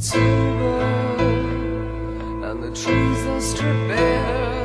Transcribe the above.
October and the trees are stripped bare